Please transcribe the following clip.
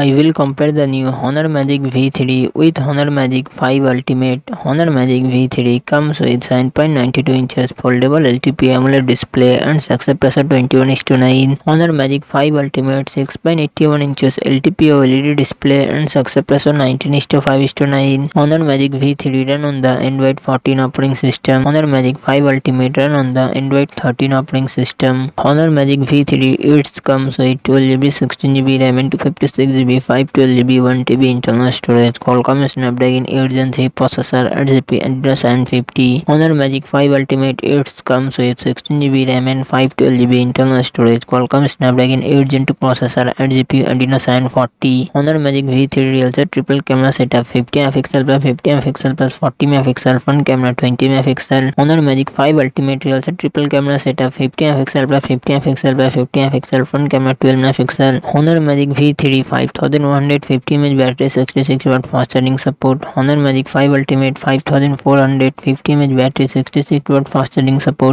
I will compare the new Honor Magic V3 with Honor Magic 5 Ultimate. Honor Magic V3 comes with 7.92 inches foldable LTP AMOLED display and success pressure 21 to 9. Honor Magic 5 Ultimate 6.81 inches LTP OLED display and success pressure 19 to 5 to 9. Honor Magic V3 run on the Android 14 operating system. Honor Magic 5 Ultimate run on the Android 13 operating system. Honor Magic V3 it comes with 12GB, 16GB RAM and 256GB, 512GB, 1TB internal storage. Qualcomm Snapdragon 8 Gen 3 processor, 8GB Adreno 750. Honor Magic 5 Ultimate it comes with 16GB RAM and 512GB internal storage. Qualcomm Snapdragon 8 Gen 2 processor, 8GB Adreno 740. Honor Magic V3 real set triple camera setup 50 MP plus 50 MP plus 40 MP front camera 20 MP. Honor Magic 5 Ultimate real set triple camera setup 50 MP plus 50 MP plus 50 MP front camera 12 MP. Honor Magic V3 5150 mAh battery 66 watt fast charging support. Honor Magic 5 Ultimate 5450 mAh battery 66 watt fast charging support.